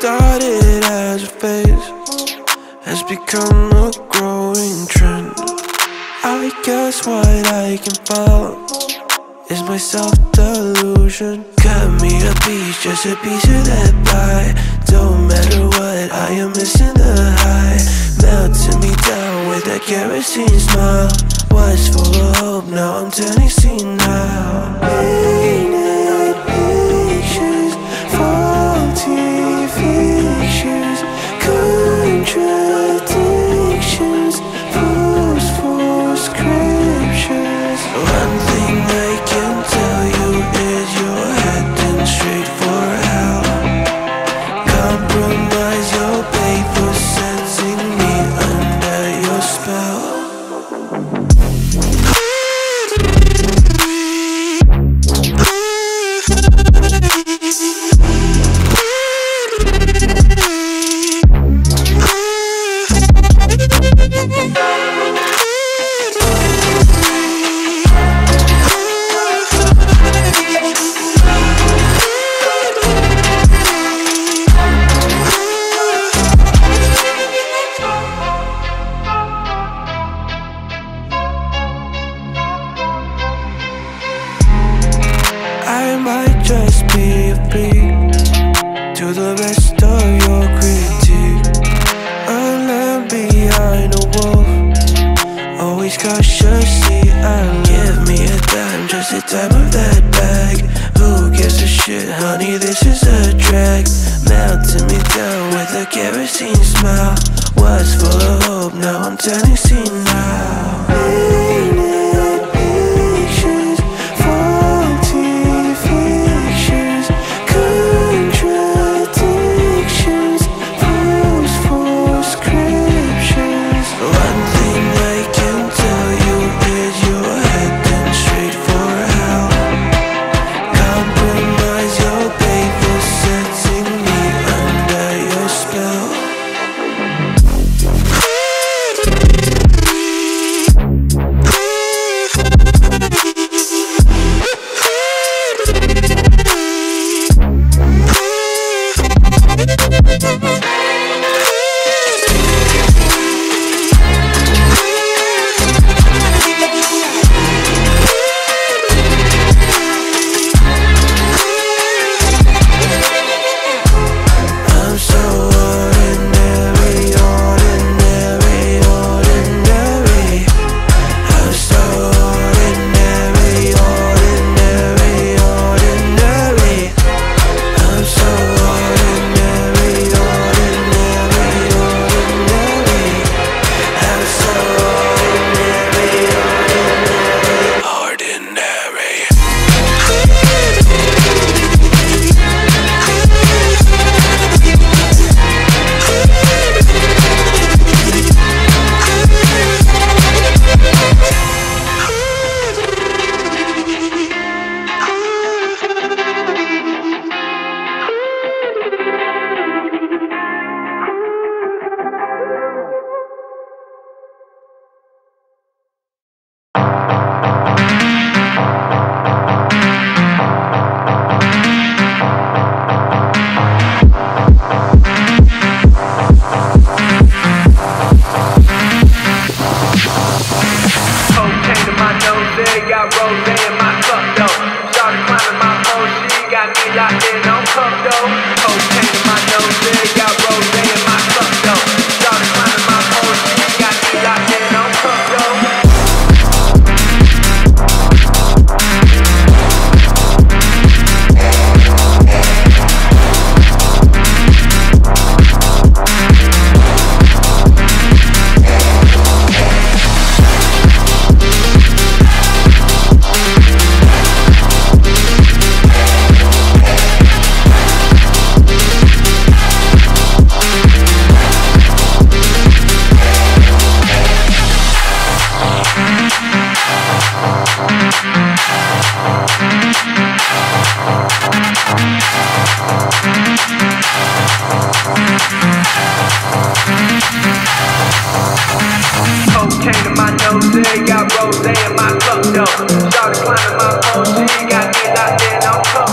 started as a phase has become a growing trend. I guess what I can follow is my self delusion. Cut me a piece, just a piece of that pie. Don't matter what, I am missing the high. Melting me down with that kerosene smile. Was full of hope, to the rest of your critique. A lamb behind a wall always cautiously I give me a dime, just the time of that bag. Who gives a shit, honey? This is a drag. Melting me down with a kerosene smile. Was full of hope, now I'm turning senile. no trouble.